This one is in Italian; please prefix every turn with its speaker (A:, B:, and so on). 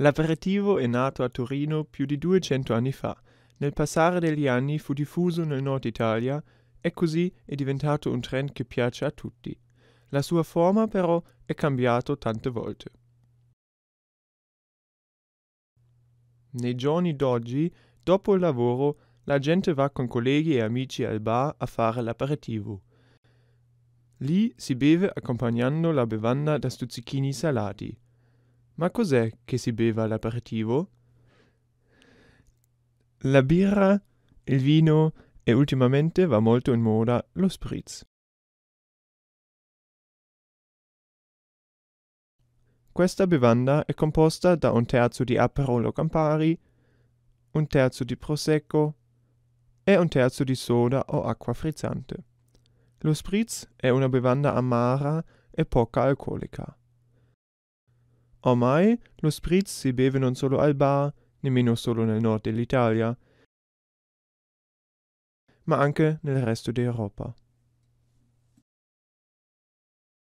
A: L'aperitivo è nato a Torino più di 200 anni fa. Nel passare degli anni fu diffuso nel nord Italia e così è diventato un trend che piace a tutti. La sua forma però è cambiato tante volte. Nei giorni d'oggi, dopo il lavoro, la gente va con colleghi e amici al bar a fare l'aperitivo. Lì si beve accompagnando la bevanda da stuzzichini salati. Ma cos'è che si beve all'aperitivo? La birra, il vino e ultimamente va molto in moda lo spritz. Questa bevanda è composta da un terzo di Aperolo Campari, un terzo di Prosecco e un terzo di soda o acqua frizzante. Lo spritz è una bevanda amara e poca alcolica. Ormai lo spritz si beve non solo al bar, nemmeno solo nel nord dell'Italia, ma anche nel resto d'Europa.